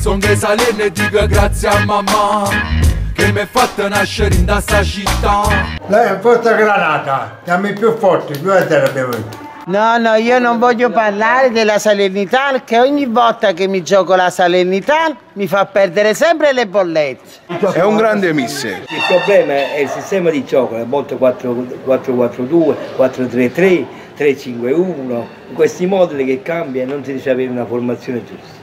Son che Salerno e dico grazie a mamma Che mi ha fatto nascere in questa città Lei è forte granata, siamo più forti, due te l'abbiamo detto. No, no, io non voglio parlare della Salernitana perché ogni volta che mi gioco la Salernitana mi fa perdere sempre le bollette. È un grande mister. Il problema è il sistema di gioco, a volte 4-4-2, 4-3-3, 3-5-1, questi moduli che cambiano e non si riesce ad avere una formazione giusta.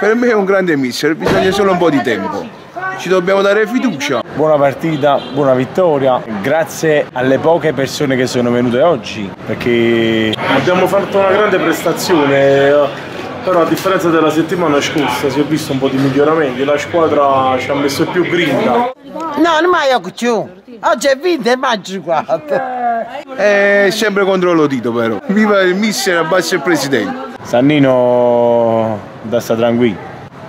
Per me è un grande mister, bisogna solo un po' di tempo. Ci dobbiamo dare fiducia. Buona partita, buona vittoria, grazie alle poche persone che sono venute oggi, perché Abbiamo fatto una grande prestazione, eh, però a differenza della settimana scorsa si è visto un po' di miglioramenti, la squadra ci ha messo più grinta. No, non mai ho più. Oggi è vinto e mai ha giocato. È sempre contro lo Tito però. Viva il mister, abbassa il presidente. Sannino da sta tranquillo,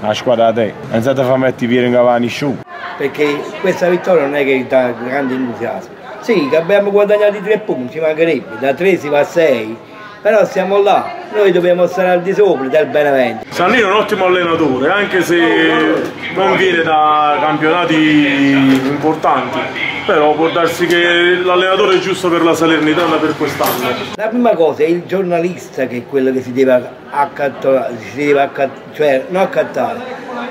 la squadra da te, non state a far mettere i piedi in cavani su. Perché questa vittoria non è che dà grande entusiasmo. Sì, che abbiamo guadagnato i tre punti, ci mancherebbe, da tre si va a sei, però siamo là, noi dobbiamo stare al di sopra del Benevento. Sannino è un ottimo allenatore, anche se non viene da campionati importanti, però può darsi che l'allenatore è giusto per la Salernitana per quest'anno. La prima cosa è il giornalista che è quello che si deve accattare, si deve accattare, cioè non accattare,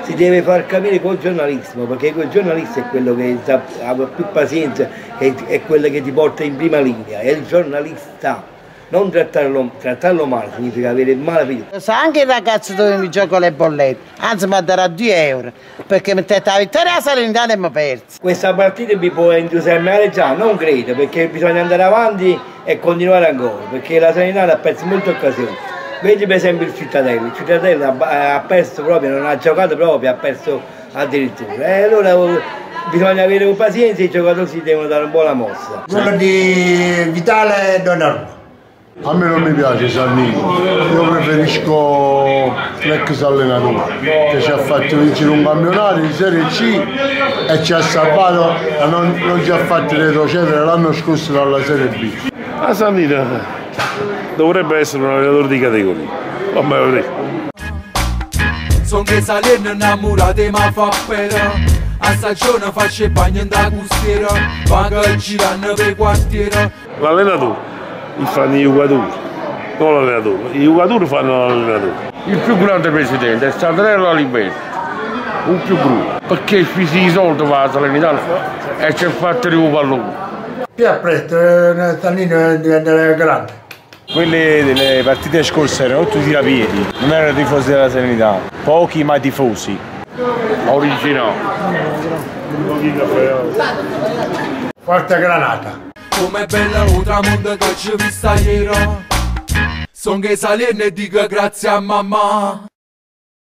si deve far capire col giornalismo, perché quel giornalista è quello che ha più pazienza, è, è quello che ti porta in prima linea, è il giornalista. Non trattarlo, trattarlo male significa avere male fiducia. Sa anche il ragazzo dove mi gioco le bollette, anzi mi darà 2 euro, perché mettete la vittoria alla Salernitana e mi perso. Questa partita mi può entusiasmare già, non credo, perché bisogna andare avanti e continuare ancora, perché la Salernitana ha perso molte occasioni. Vedi per esempio il Cittadello, il Cittadello ha, perso proprio, non ha giocato proprio, ha perso addirittura. E allora oh, bisogna avere pazienza e i giocatori si devono dare una buona mossa. Quello di Vitale Donnarumma. A me non mi piace Sannino, io preferisco l'ex allenatore che ci ha fatto vincere un campionato di Serie C e ci ha salvato e non, non ci ha fatto retrocedere l'anno scorso dalla Serie B. La Sannino dovrebbe essere un allenatore di categoria, vabbè vedremo. Son che Salerno innamorate ma fa pena A stagione faccio il bagno in da costiera Paga il girano per quartiere L'allenatore, fanno i giocatori, non l'allenatore, i giocatori fanno l'allenatore. Il più grande presidente è stato Nella Liberta, un più grande, perché spesi i soldi va alla Salernitana e ci ha fatto il pallone. Più a presto, Sannino diventa grande. Quelle delle partite scorse erano tutti tirapiedi, non erano tifosi della Serenità, pochi ma tifosi. Originale. Forte granata. Com'è bella un tramonto che ci vista ieri. Son che Salerno e dico grazie a mamma